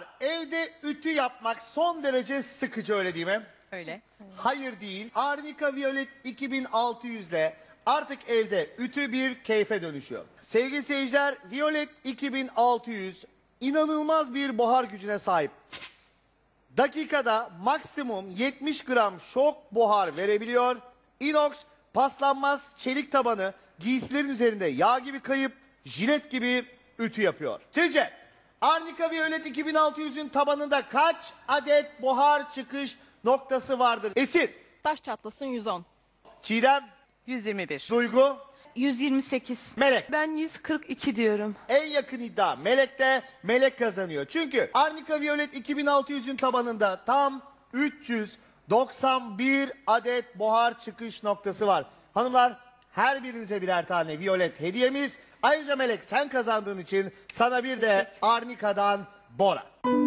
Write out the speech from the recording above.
Hanımlar evde ütü yapmak son derece sıkıcı öyle değil mi? Öyle. Hayır değil. Arnica Violet 2600 ile artık evde ütü bir keyfe dönüşüyor. Sevgili seyirciler Violet 2600 inanılmaz bir buhar gücüne sahip. Dakikada maksimum 70 gram şok buhar verebiliyor. Inox paslanmaz çelik tabanı giysilerin üzerinde yağ gibi kayıp jilet gibi ütü yapıyor. Sizce Arnica Violet 2600'ün tabanında kaç adet buhar çıkış noktası vardır? Esin, Taş çatlasın 110. Çiğdem, 121. Duygu, 128. Melek. Ben 142 diyorum. En yakın iddia Melek'te Melek kazanıyor. Çünkü Arnica Violet 2600'ün tabanında tam 391 adet buhar çıkış noktası var. Hanımlar her birinize birer tane Violet hediyemiz. Ayrıca Melek sen kazandığın için sana bir de Arnica'dan Bora.